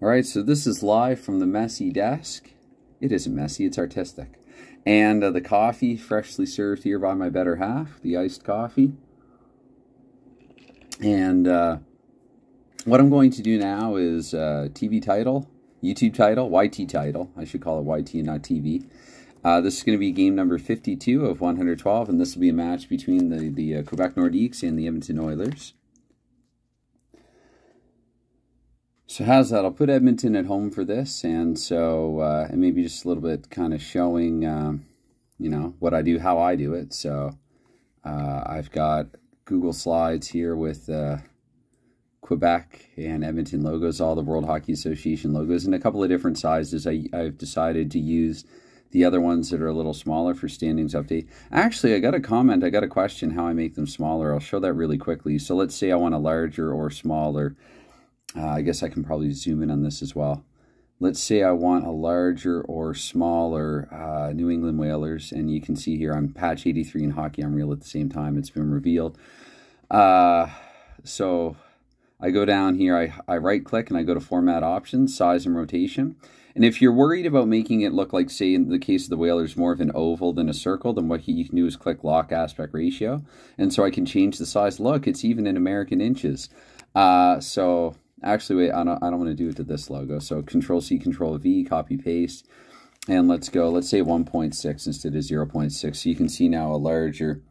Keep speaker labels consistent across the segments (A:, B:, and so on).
A: All right, so this is live from the messy desk. It isn't messy, it's artistic. And uh, the coffee freshly served here by my better half, the iced coffee. And uh, what I'm going to do now is uh, TV title, YouTube title, YT title. I should call it YT and not TV. Uh, this is going to be game number 52 of 112, and this will be a match between the, the uh, Quebec Nordiques and the Edmonton Oilers. So how's that? I'll put Edmonton at home for this, and so uh, and maybe just a little bit kind of showing, um, you know, what I do, how I do it. So uh, I've got Google Slides here with uh, Quebec and Edmonton logos, all the World Hockey Association logos, in a couple of different sizes. I, I've decided to use the other ones that are a little smaller for standings update. Actually, I got a comment, I got a question how I make them smaller. I'll show that really quickly. So let's say I want a larger or smaller uh, I guess I can probably zoom in on this as well. Let's say I want a larger or smaller uh, New England Whalers, and you can see here I'm patch 83 in Hockey Unreal at the same time. It's been revealed. Uh, so I go down here, I, I right click, and I go to Format Options, Size and Rotation. And if you're worried about making it look like, say, in the case of the Whalers, more of an oval than a circle, then what you can do is click Lock Aspect Ratio. And so I can change the size. Look, it's even in American inches. Uh, so Actually, wait, I don't, I don't want to do it to this logo. So Control C, Control V, copy paste. And let's go, let's say 1.6 instead of 0.6. So you can see now a larger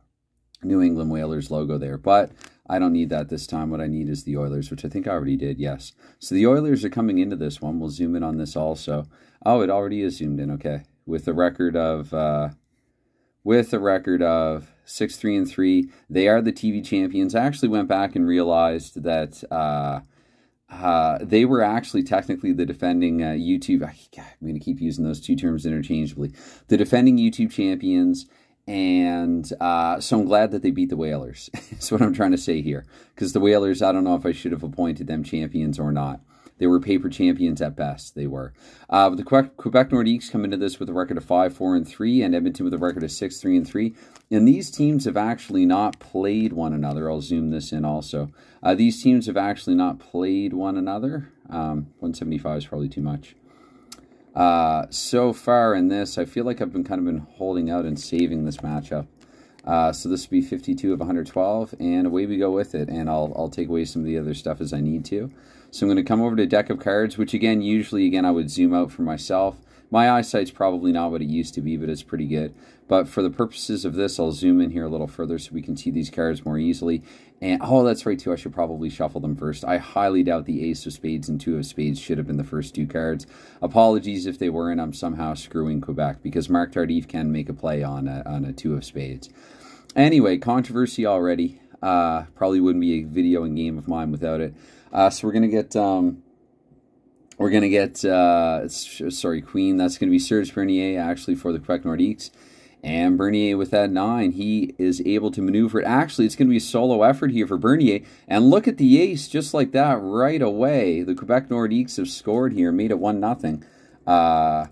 A: New England Whalers logo there. But I don't need that this time. What I need is the Oilers, which I think I already did, yes. So the Oilers are coming into this one. We'll zoom in on this also. Oh, it already is zoomed in, okay. With a record of, uh, with a record of 6-3 and 3. They are the TV champions. I actually went back and realized that... Uh, uh, they were actually technically the defending uh, YouTube. I'm going to keep using those two terms interchangeably. The defending YouTube champions, and uh, so I'm glad that they beat the Whalers. That's what I'm trying to say here. Because the Whalers, I don't know if I should have appointed them champions or not. They were paper champions at best. They were. Uh, the Quebec, Nordiques come into this with a record of five, four, and three, and Edmonton with a record of six, three, and three. And these teams have actually not played one another. I'll zoom this in also. Uh, these teams have actually not played one another. Um, 175 is probably too much. Uh, so far in this, I feel like I've been kind of been holding out and saving this matchup. Uh, so this will be 52 of 112, and away we go with it. And I'll, I'll take away some of the other stuff as I need to. So I'm going to come over to deck of cards, which again, usually, again, I would zoom out for myself. My eyesight's probably not what it used to be, but it's pretty good. But for the purposes of this, I'll zoom in here a little further so we can see these cards more easily. And oh, that's right too. I should probably shuffle them first. I highly doubt the Ace of Spades and Two of Spades should have been the first two cards. Apologies if they were, and I'm somehow screwing Quebec because Marc Tardif can make a play on a, on a Two of Spades. Anyway, controversy already. Uh, probably wouldn't be a video and game of mine without it. Uh, so we're gonna get um, we're gonna get uh, sorry Queen. That's gonna be Serge Bernier actually for the Quebec Nordiques. And Bernier with that nine, he is able to maneuver it. Actually, it's going to be a solo effort here for Bernier. And look at the ace just like that right away. The Quebec Nordiques have scored here, made it 1 nothing. Uh,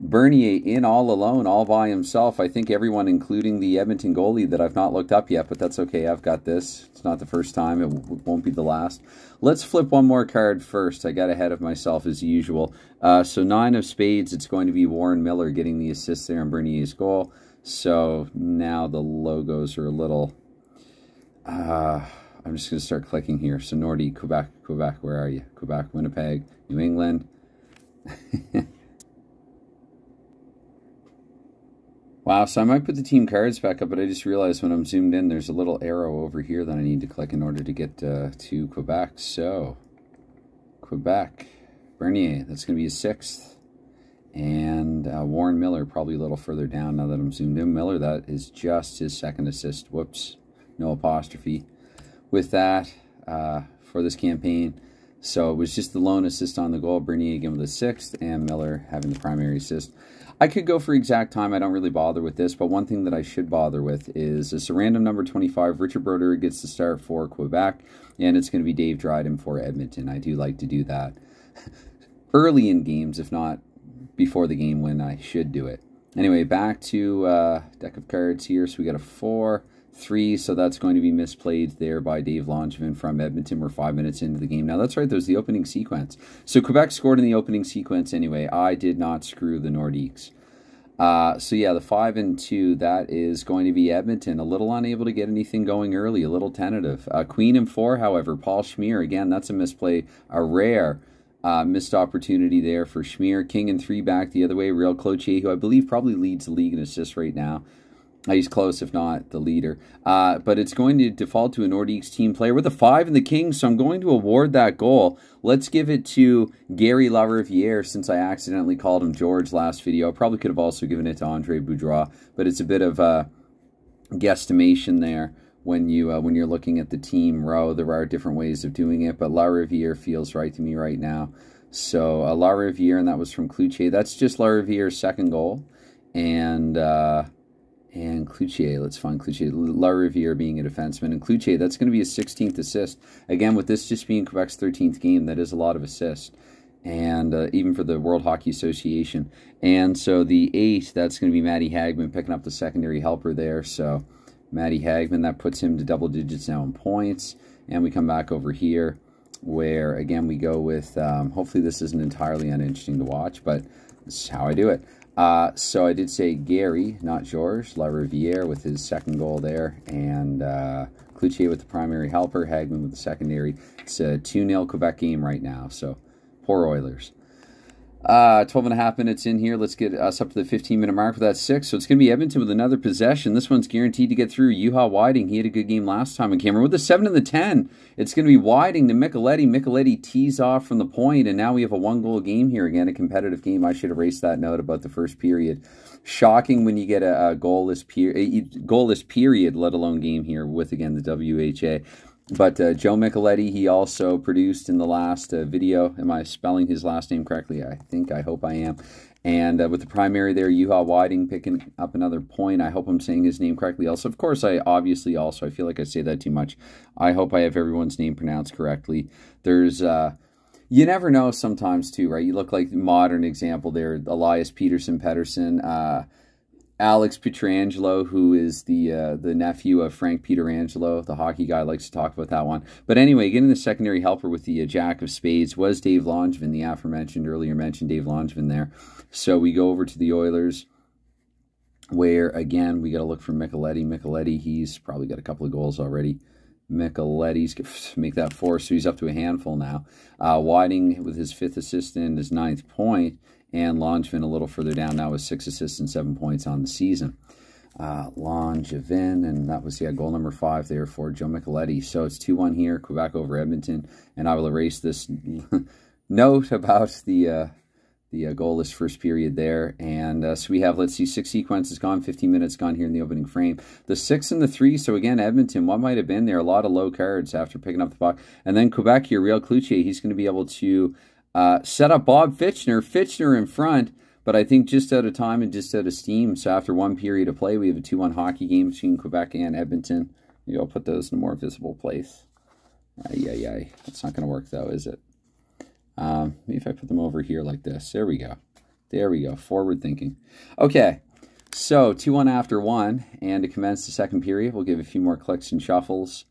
A: Bernier in all alone, all by himself. I think everyone, including the Edmonton goalie that I've not looked up yet, but that's okay. I've got this. It's not the first time. It won't be the last. Let's flip one more card first. I got ahead of myself as usual. Uh, so nine of spades, it's going to be Warren Miller getting the assist there on Bernier's goal. So now the logos are a little... Uh, I'm just going to start clicking here. So Nordy, Quebec, Quebec, where are you? Quebec, Winnipeg, New England. Wow, so I might put the team cards back up, but I just realized when I'm zoomed in, there's a little arrow over here that I need to click in order to get uh, to Quebec. So, Quebec, Bernier, that's going to be a sixth. And uh, Warren Miller, probably a little further down now that I'm zoomed in. Miller, that is just his second assist. Whoops, no apostrophe. With that, uh, for this campaign, so it was just the lone assist on the goal. Bernier again with a sixth, and Miller having the primary assist. I could go for exact time. I don't really bother with this, but one thing that I should bother with is it's a random number 25. Richard Brodeur gets to start for Quebec, and it's going to be Dave Dryden for Edmonton. I do like to do that early in games, if not before the game when I should do it. Anyway, back to uh, deck of cards here. So we got a 4, three, so that's going to be misplayed there by Dave Langevin from Edmonton. We're five minutes into the game. Now, that's right, there's the opening sequence. So Quebec scored in the opening sequence anyway. I did not screw the Nordiques. Uh, so yeah, the five and two, that is going to be Edmonton. A little unable to get anything going early, a little tentative. Uh, Queen and four, however, Paul Shmyr, again, that's a misplay, a rare uh, missed opportunity there for Shmyr. King and three back the other way, Real Cloutier, who I believe probably leads the league in assists right now. Uh, he's close, if not the leader. Uh, but it's going to default to a Nordiques team player with a five in the king, so I'm going to award that goal. Let's give it to Gary Lariviere, since I accidentally called him George last video. I probably could have also given it to Andre Boudreau, but it's a bit of a guesstimation there when you uh, when you're looking at the team row. There are different ways of doing it, but Lariviere feels right to me right now. So uh, Lariviere, and that was from Cloutier. That's just Lariviere's second goal, and. Uh, and Cloutier. Let's find Cloutier. Lariviere being a defenseman. And Cloutier, that's going to be his 16th assist. Again, with this just being Quebec's 13th game, that is a lot of assists. And uh, even for the World Hockey Association. And so the eight, that's going to be Matti Hagman picking up the secondary helper there. So Matti Hagman, that puts him to double digits now in points. And we come back over here where, again, we go with, um, hopefully this isn't entirely uninteresting to watch, but this is how I do it. Uh, so I did say Gary, not Georges, Lariviere with his second goal there, and uh, Cloutier with the primary helper, Hagman with the secondary. It's a 2-0 Quebec game right now, so poor Oilers. Uh, 12 and a half minutes in here. Let's get us up to the 15 minute mark for that six. So it's going to be Edmonton with another possession. This one's guaranteed to get through. Juha Widing, he had a good game last time in Cameron with the 7 and the 10. It's going to be Widing to Micheletti. Micheletti tees off from the point, and now we have a one goal game here. Again, a competitive game. I should erase that note about the first period. Shocking when you get a, a goalless, goalless period, let alone game here with, again, the WHA. But uh, Joe Micheletti, he also produced in the last uh, video. Am I spelling his last name correctly? I think, I hope I am. And uh, with the primary there, Juha Widing picking up another point. I hope I'm saying his name correctly. Also, of course, I obviously also, I feel like I say that too much. I hope I have everyone's name pronounced correctly. There's, uh, you never know sometimes too, right? You look like modern example there, Elias Pettersson Pedersen. Uh, Alex Pietrangelo, who is the uh, the nephew of Frank Pietrangelo, the hockey guy, likes to talk about that one. But anyway, getting the secondary helper with the uh, Jack of Spades was Dave Langevin, the aforementioned earlier mentioned Dave Langevin there. So we go over to the Oilers, where again we got to look for Micheletti. Micheletti, he's probably got a couple of goals already. Micheletti's make that four, so he's up to a handful now. Uh, Widing with his fifth assist and his ninth point and Langevin a little further down now with six assists and seven points on the season. Uh, Langevin, and that was, yeah, goal number five there for Joe Micheletti. So it's 2-1 here, Quebec over Edmonton, and I will erase this note about the uh, the uh, goalless first period there. And uh, so we have, let's see, six sequences gone, 15 minutes gone here in the opening frame. The six and the three, so again, Edmonton, what might have been there? A lot of low cards after picking up the puck. And then Quebec here, Real Cloutier, he's going to be able to uh, set up Bob Fitchner, Fitchner in front, but I think just out of time and just out of steam. So after one period of play, we have a 2-1 hockey game between Quebec and Edmonton. Maybe I'll put those in a more visible place. Yeah, yeah, That's not going to work, though, is it? Um, maybe if I put them over here like this. There we go. There we go. Forward thinking. Okay. So 2-1 after 1. And to commence the second period, we'll give a few more clicks and shuffles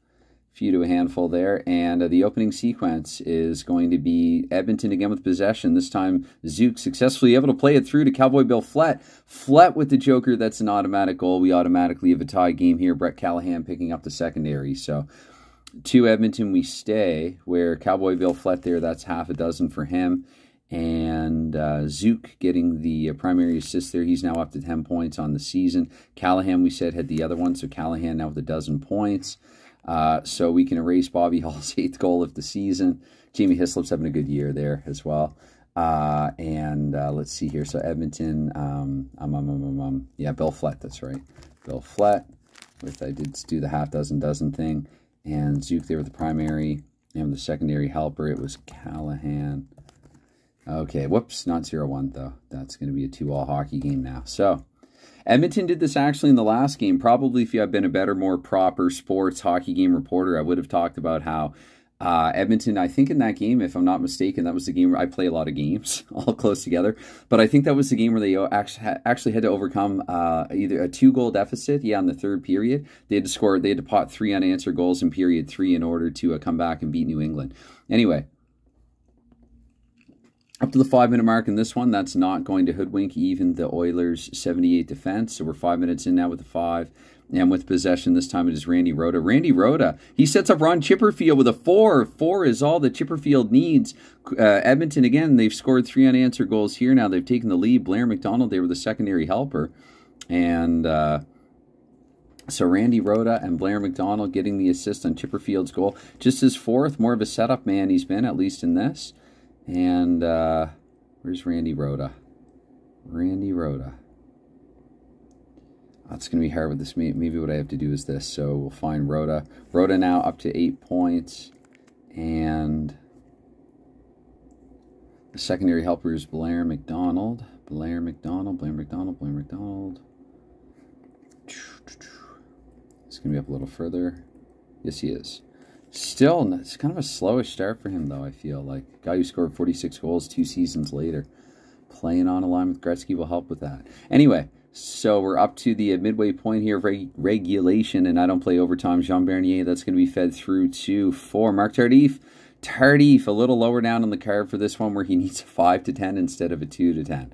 A: A few to a handful there. And uh, the opening sequence is going to be Edmonton again with possession. This time, Zook successfully able to play it through to Cowboy Bill Flett. Flett with the Joker. That's an automatic goal. We automatically have a tie game here. Brett Callighen picking up the secondary. So to Edmonton we stay, where Cowboy Bill Flett there, that's half a dozen for him. And uh, Zook getting the uh, primary assist there. He's now up to 10 points on the season. Callighen, we said, had the other one. So Callighen now with a dozen points. Uh, so we can erase Bobby Hull's eighth goal of the season. Jamie Hislop's having a good year there as well. Uh, and uh, let's see here. So Edmonton, um, um, um, um, um, yeah, Bill Flett, that's right. Bill Flett, with I did do the half dozen dozen thing. And Zook there with the primary and the secondary helper. It was Callighen. Okay, whoops, not 0-1 though. That's going to be a two-all hockey game now. So Edmonton did this actually in the last game. Probably if you had been a better, more proper sports hockey game reporter, I would have talked about how Uh, Edmonton, I think in that game, if I'm not mistaken, that was the game where I play a lot of games all close together. But I think that was the game where they actually had to overcome uh, either a two goal deficit, yeah, in the third period. They had to score, they had to pot three unanswered goals in period three in order to uh, come back and beat New England. Anyway, up to the five minute mark in this one, that's not going to hoodwink even the Oilers' 78 defense. So we're five minutes in now with the five. And with possession, this time it is Randy Rota. Randy Rota, he sets up Ron Chipperfield with a four. Four is all that Chipperfield needs. Uh, Edmonton, again, they've scored three unanswered goals here now. They've taken the lead. Blair MacDonald, they were the secondary helper. And uh, so Randy Rota and Blair MacDonald getting the assist on Chipperfield's goal. Just his fourth, more of a setup man he's been, at least in this. And uh, where's Randy Rota? Randy Rota. That's going to be hard with this. Maybe what I have to do is this. So we'll find Rota. Rota now up to eight points. And the secondary helper is Blair MacDonald. Blair MacDonald, Blair MacDonald, Blair MacDonald. It's going to be up a little further. Yes, he is. Still, it's kind of a slowish start for him, though, I feel like. Guy who scored 46 goals two seasons later. Playing on a line with Gretzky will help with that. Anyway, so we're up to the uh, midway point here of reg regulation, and I don't play overtime. Jean Bernier, that's going to be fed through to four. Marc Tardif, Tardif, a little lower down on the card for this one where he needs a 5 to 10 instead of a 2 to 10.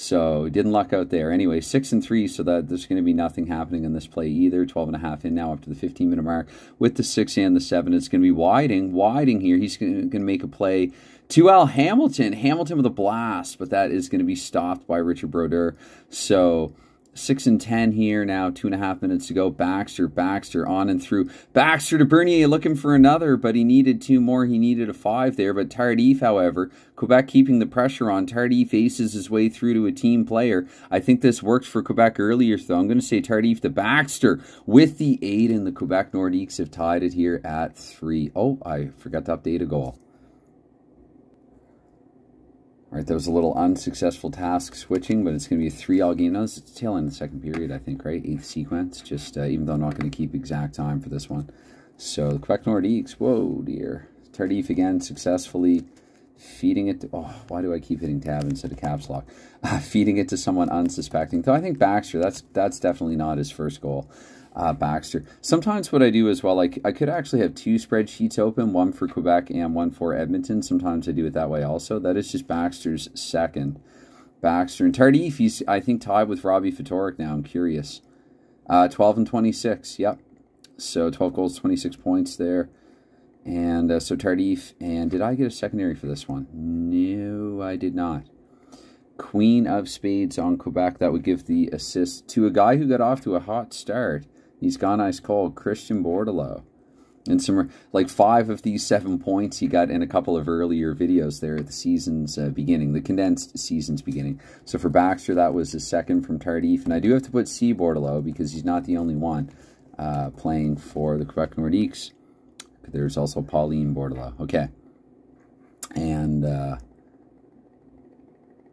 A: So didn't luck out there. Anyway, 6 and 3, so that there's going to be nothing happening in this play either. 12 and a half in now up to the 15 minute mark with the 6 and the 7. It's going to be Widing. Widing here. He's going to make a play to Al Hamilton. Hamilton with a blast, but that is going to be stopped by Richard Brodeur. So six and ten here now, two and a half minutes to go. Baxter, Baxter on and through. Baxter to Bernier looking for another, but he needed two more. He needed a five there. But Tardif, however, Quebec keeping the pressure on. Tardif aces his way through to a team player. I think this worked for Quebec earlier, so I'm going to say Tardif to Baxter with the eight, and the Quebec Nordiques have tied it here at three. Oh, I forgot to update a goal. All right, that was a little unsuccessful task switching, but it's going to be three-all game. Now, it's tail end of the second period, I think, right? Eighth sequence, just uh, even though I'm not going to keep exact time for this one. So, the Quebec Nordiques, whoa, dear. Tardif again, successfully feeding it to, oh, why do I keep hitting tab instead of caps lock? Uh, feeding it to someone unsuspecting. Though I think Baxter, that's that's definitely not his first goal uh, Baxter. Sometimes what I do as well, like I could actually have two spreadsheets open, one for Quebec and one for Edmonton. Sometimes I do it that way also. That is just Baxter's second. Baxter and Tardif, he's I think tied with Robbie Ftorek now. I'm curious. Uh, 12 and 26. Yep. So 12 goals, 26 points there. And uh, so Tardif. And did I get a secondary for this one? No, I did not. Queen of Spades on Quebec. That would give the assist to a guy who got off to a hot start. He's gone ice cold. Christian Bordeleau. And some, like five of these seven points he got in a couple of earlier videos there at the season's uh, beginning, the condensed season's beginning. So for Baxter, that was his second from Tardif. And I do have to put C. Bordeleau because he's not the only one uh, playing for the Quebec Nordiques. There's also Paulin Bordeleau. Okay. And, uh,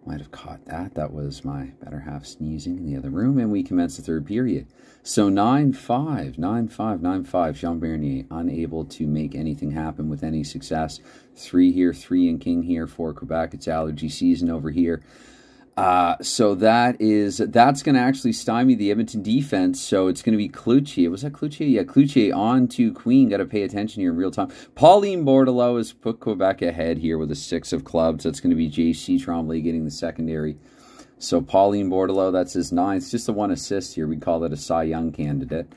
A: might have caught that. That was my better half sneezing in the other room. And we commence the third period. So 9-5, 9-5, 9-5. Jean Bernier unable to make anything happen with any success. Three here, three in King here for Quebec. It's allergy season over here. Uh, so that is that's going to actually stymie the Edmonton defense. So it's going to be Cloutier. Was that Cloutier? Yeah, Cloutier on to Queen. Got to pay attention here in real time. Paulin Bordeleau has put Quebec ahead here with a six of clubs. That's going to be J.C. Tremblay getting the secondary. So Paulin Bordeleau, that's his ninth. Just the one assist here. We call that a Cy Young candidate.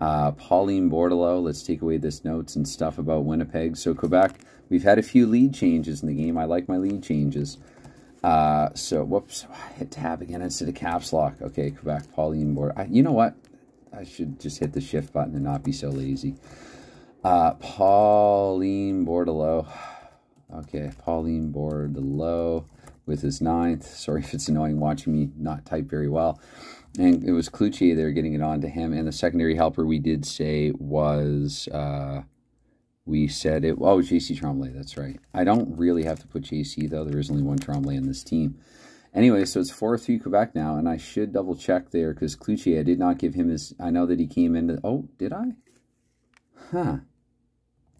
A: Uh, Paulin Bordeleau, let's take away this notes and stuff about Winnipeg. So Quebec, we've had a few lead changes in the game. I like my lead changes. Uh, so, whoops, I hit tab again instead of caps lock. Okay, Quebec, Paulin Board. I, you know what? I should just hit the shift button and not be so lazy. Uh, Paulin Bordeleau. Okay, Paulin Bordeleau with his ninth. Sorry if it's annoying watching me not type very well. And it was Cloutier there getting it on to him. And the secondary helper we did say was... Uh, we said it. Oh, JC Tremblay, that's right. I don't really have to put JC, though. There is only one Tremblay in this team. Anyway, so it's 4-3 Quebec now, and I should double check there because Cloutier, I did not give him his... I know that he came into... Oh, did I? Huh.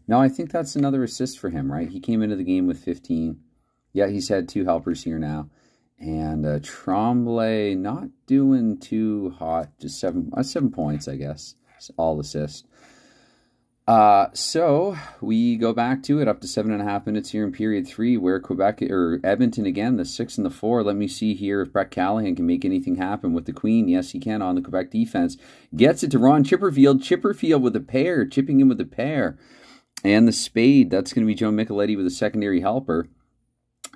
A: No, I think that's another assist for him, right? He came into the game with 15. Yeah, he's had two helpers here now. And uh, Tremblay not doing too hot, just seven, uh, seven points, I guess. All assist. Uh, so we go back to it up to seven and a half minutes here in period three, where Quebec or Edmonton again, the six and the four. Let me see here if Brett Callighen can make anything happen with the Queen. Yes, he can on the Quebec defense. Gets it to Ron Chipperfield. Chipperfield with a pair, chipping in with a pair. And the spade, that's going to be Joe Micheletti with a secondary helper.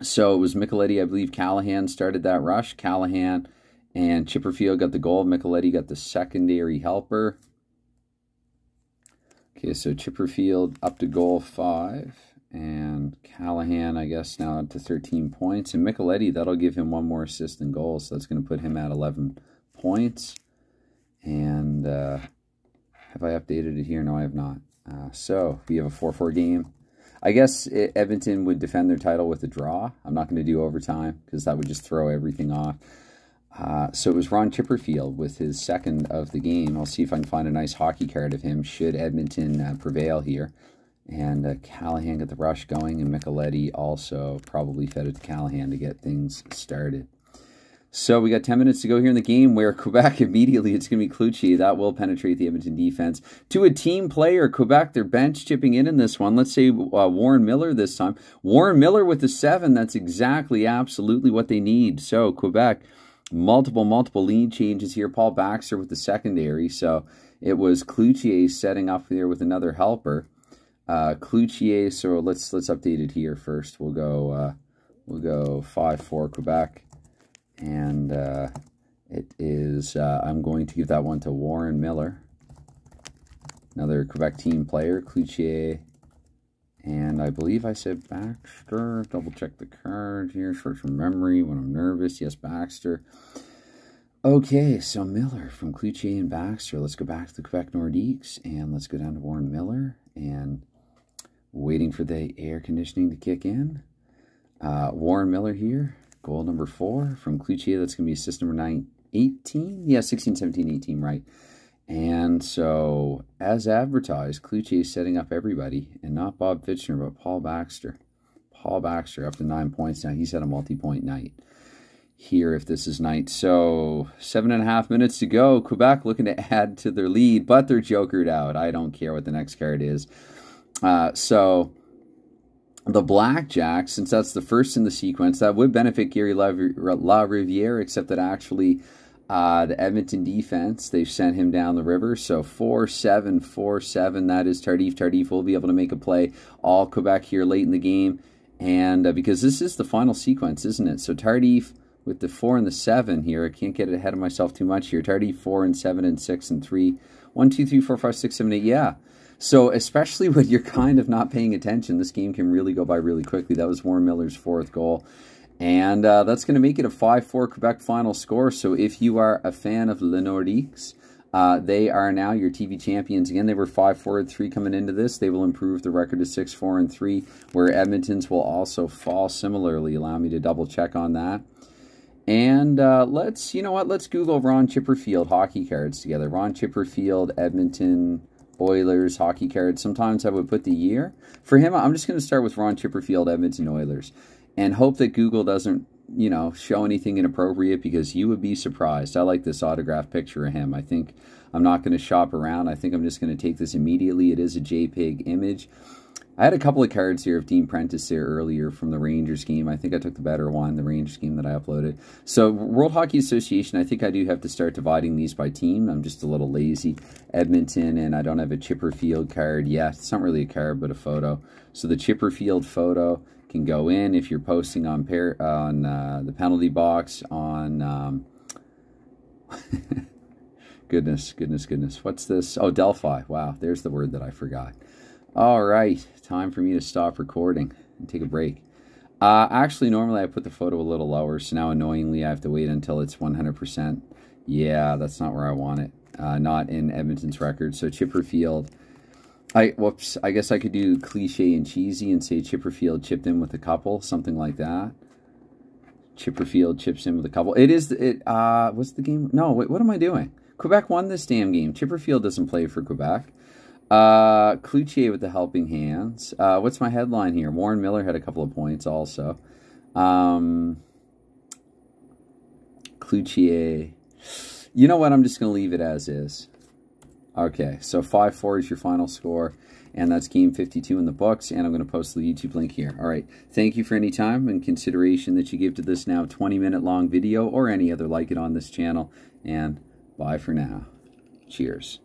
A: So it was Micheletti, I believe Callighen started that rush. Callighen and Chipperfield got the goal. Micheletti got the secondary helper. Okay, so Chipperfield up to goal five. And Callighen, I guess, now up to 13 points. And Micheletti, that'll give him one more assist and goal. So that's going to put him at 11 points. And uh, have I updated it here? No, I have not. Uh, so we have a 4-4 game. I guess it, Edmonton would defend their title with a draw. I'm not going to do overtime because that would just throw everything off. Uh, so it was Ron Chipperfield with his second of the game. I'll see if I can find a nice hockey card of him should Edmonton uh, prevail here. And uh, Callighen got the rush going, and Micheletti also probably fed it to Callighen to get things started. So we got 10 minutes to go here in the game where Quebec immediately, it's going to be Cloutier. That will penetrate the Edmonton defense. To a team player, Quebec, their bench chipping in in this one. Let's say uh, Warren Miller this time. Warren Miller with the seven. That's exactly, absolutely what they need. So Quebec multiple, multiple lead changes here. Paul Baxter with the secondary. So it was Cloutier setting up there with another helper. Uh, Cloutier, so let's let's update it here first. We'll go uh, we'll go five four Quebec, and uh, it is uh, I'm going to give that one to Warren Miller, another Quebec team player. Cloutier and I believe I said Baxter. Double check the card here. Short from memory when I'm nervous. Yes, Baxter. Okay, so Miller from Cloutier and Baxter. Let's go back to the Quebec Nordiques and let's go down to Warren Miller and waiting for the air conditioning to kick in. Uh, Warren Miller here, goal number four from Cloutier. That's going to be assist number nine, 18. Yeah, 16, 17, 18, right. And so, as advertised, Cloutier is setting up everybody, and not Bob Fitchner, but Paul Baxter. Paul Baxter up to nine points now. He's had a multi-point night here if this is night. So, seven and a half minutes to go. Quebec looking to add to their lead, but they're jokered out. I don't care what the next card is. Uh, so, the Blackjack, since that's the first in the sequence, that would benefit Gary La, La Riviere, except that actually uh, the Edmonton defense, they've sent him down the river. So 4 7 4 7. That is Tardif. Tardif will be able to make a play. All Quebec here late in the game. And uh, because this is the final sequence, isn't it? So Tardif with the 4 and the 7 here. I can't get ahead of myself too much here. Tardif 4 and 7 and 6 and 3. 1, 2, 3, 4, 5, 6, 7, 8. Yeah. So especially when you're kind of not paying attention, this game can really go by really quickly. That was Warren Miller's fourth goal. And uh, that's going to make it a 5-4 Quebec final score. So if you are a fan of Le Nordiques, uh, they are now your TV champions. Again, they were 5-4 and 3 coming into this. They will improve the record to 6-4 and 3, where Edmonton's will also fall similarly. Allow me to double check on that. And uh, let's, you know what, let's Google Ron Chipperfield hockey cards together. Ron Chipperfield, Edmonton Oilers hockey cards. Sometimes I would put the year. For him, I'm just going to start with Ron Chipperfield, Edmonton Oilers and hope that Google doesn't, you know, show anything inappropriate because you would be surprised. I like this autograph picture of him. I think I'm not going to shop around. I think I'm just going to take this immediately. It is a JPEG image. I had a couple of cards here of Dean Prentice here earlier from the Rangers game. I think I took the better one, the Rangers game that I uploaded. So World Hockey Association, I think I do have to start dividing these by team. I'm just a little lazy. Edmonton, and I don't have a Chipperfield card yet. It's not really a card, but a photo. So the Chipperfield photo can go in if you're posting on pair on uh, the penalty box on um, goodness goodness goodness what's this oh delphi wow there's the word that i forgot all right time for me to stop recording and take a break uh, actually normally i put the photo a little lower so now annoyingly i have to wait until it's 100% yeah that's not where i want it uh, not in edmonton's record so chipperfield I whoops. I guess I could do cliche and cheesy and say Chipperfield chipped in with a couple, something like that. Chipperfield chips in with a couple. It is it. Uh, what's the game? No, wait. What am I doing? Quebec won this damn game. Chipperfield doesn't play for Quebec. Uh, Cloutier with the helping hands. Uh, what's my headline here? Warren Miller had a couple of points also. Um, Cloutier. You know what? I'm just going to leave it as is. Okay, so 5-4 is your final score, and that's game 52 in the books, and I'm going to post the YouTube link here. All right, thank you for any time and consideration that you give to this now 20-minute long video or any other like it on this channel, and bye for now. Cheers.